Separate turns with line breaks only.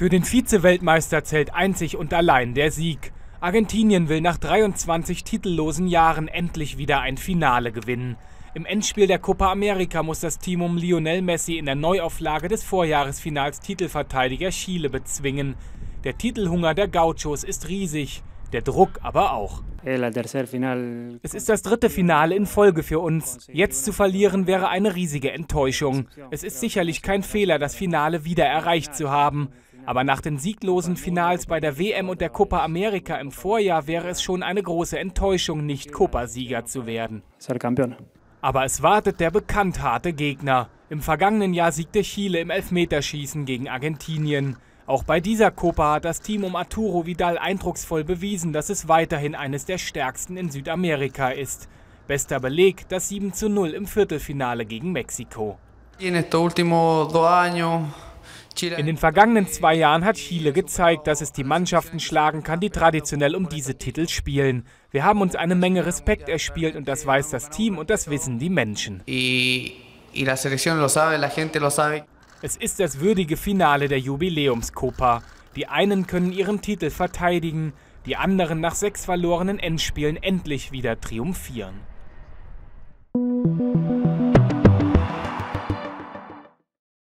Für den Vize-Weltmeister zählt einzig und allein der Sieg. Argentinien will nach 23 titellosen Jahren endlich wieder ein Finale gewinnen. Im Endspiel der Copa America muss das Team um Lionel Messi in der Neuauflage des Vorjahresfinals Titelverteidiger Chile bezwingen. Der Titelhunger der Gauchos ist riesig, der Druck aber auch. Es ist das dritte Finale in Folge für uns. Jetzt zu verlieren wäre eine riesige Enttäuschung. Es ist sicherlich kein Fehler, das Finale wieder erreicht zu haben. Aber nach den sieglosen Finals bei der WM und der Copa America im Vorjahr wäre es schon eine große Enttäuschung, nicht Copa-Sieger zu werden. Aber es wartet der bekannt harte Gegner. Im vergangenen Jahr siegte Chile im Elfmeterschießen gegen Argentinien. Auch bei dieser Copa hat das Team um Arturo Vidal eindrucksvoll bewiesen, dass es weiterhin eines der stärksten in Südamerika ist. Bester Beleg das 7 zu 0 im Viertelfinale gegen Mexiko. In den vergangenen zwei Jahren hat Chile gezeigt, dass es die Mannschaften schlagen kann, die traditionell um diese Titel spielen. Wir haben uns eine Menge Respekt erspielt und das weiß das Team und das wissen die Menschen. Es ist das würdige Finale der Jubiläumskopa. Die einen können ihren Titel verteidigen, die anderen nach sechs verlorenen Endspielen endlich wieder triumphieren.